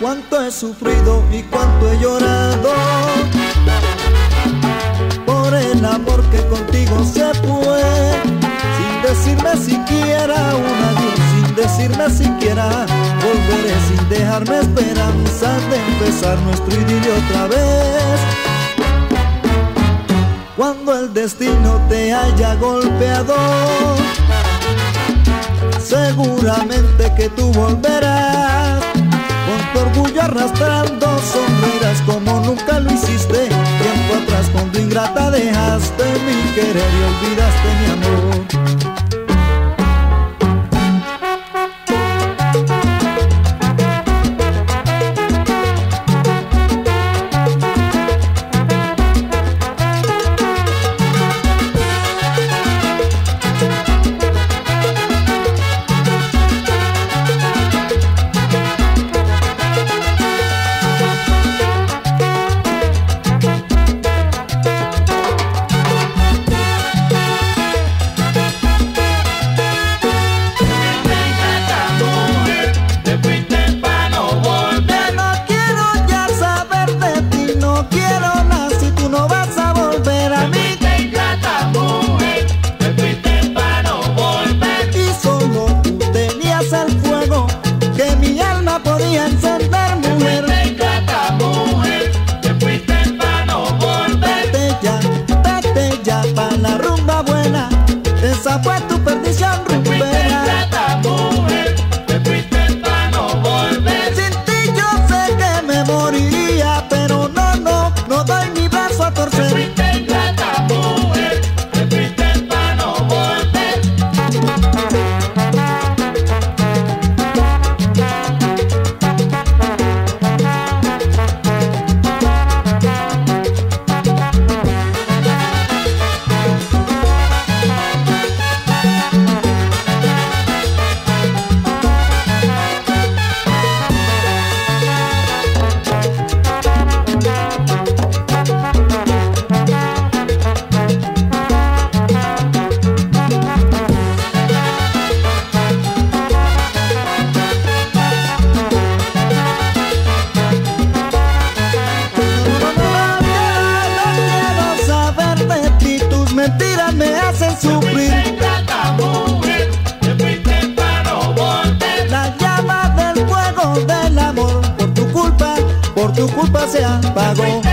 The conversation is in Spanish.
Cuánto he sufrido y cuánto he llorado contigo se fue, sin decirme siquiera un adiós, sin decirme siquiera volveré, sin dejarme esperanza de empezar nuestro idilio otra vez. Cuando el destino te haya golpeado, seguramente que tú volverás orgullo arrastrando sonreirás como nunca lo hiciste. Tiempo atrás cuando ingrata dejaste mi querer y olvidaste mi amor no